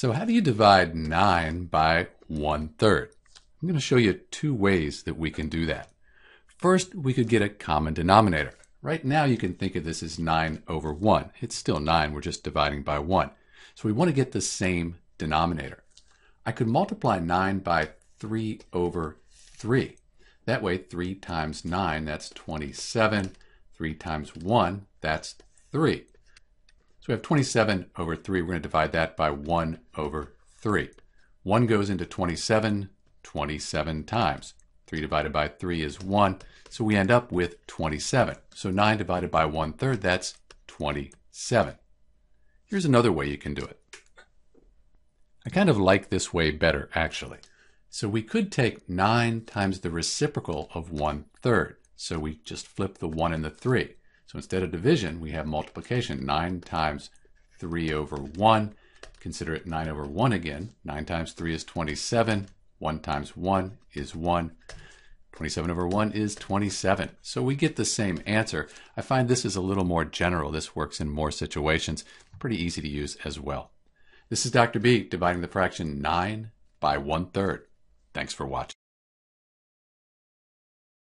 So how do you divide 9 by 1 third? I'm going to show you two ways that we can do that. First, we could get a common denominator. Right now you can think of this as 9 over 1. It's still 9, we're just dividing by 1. So we want to get the same denominator. I could multiply 9 by 3 over 3. That way 3 times 9, that's 27. 3 times 1, that's 3. So we have 27 over 3. We're going to divide that by 1 over 3. 1 goes into 27 27 times. 3 divided by 3 is 1, so we end up with 27. So 9 divided by 1 third, that's 27. Here's another way you can do it. I kind of like this way better, actually. So we could take 9 times the reciprocal of 1 third. So we just flip the 1 and the 3. So instead of division, we have multiplication. 9 times 3 over 1. Consider it 9 over 1 again. 9 times 3 is 27. 1 times 1 is 1. 27 over 1 is 27. So we get the same answer. I find this is a little more general. This works in more situations. Pretty easy to use as well. This is Dr. B dividing the fraction 9 by 1 third. Thanks for watching.